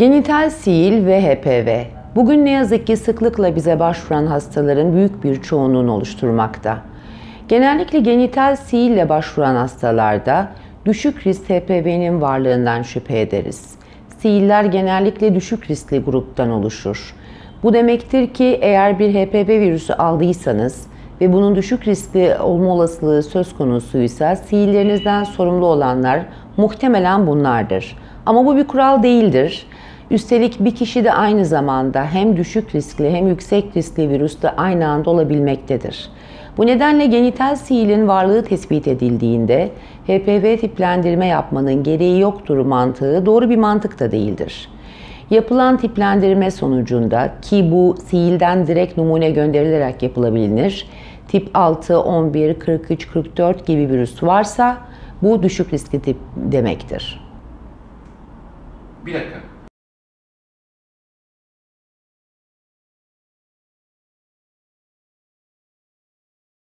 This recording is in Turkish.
Genital sil ve HPV. Bugün ne yazık ki sıklıkla bize başvuran hastaların büyük bir çoğunluğunu oluşturmakta. Genellikle genital sil ile başvuran hastalarda düşük risk HPV'nin varlığından şüphe ederiz. Siller genellikle düşük riskli gruptan oluşur. Bu demektir ki eğer bir HPV virüsü aldıysanız ve bunun düşük riskli olma olasılığı söz konusuysa sihirlerinizden sorumlu olanlar muhtemelen bunlardır. Ama bu bir kural değildir. Üstelik bir kişi de aynı zamanda hem düşük riskli hem yüksek riskli virüs de aynı anda olabilmektedir. Bu nedenle genital sihilin varlığı tespit edildiğinde HPV tiplendirme yapmanın gereği yoktur mantığı doğru bir mantık da değildir. Yapılan tiplendirme sonucunda ki bu sihilden direkt numune gönderilerek yapılabilir, tip 6, 11, 43, 44 gibi virüs varsa bu düşük riskli tip demektir. Bir dakika.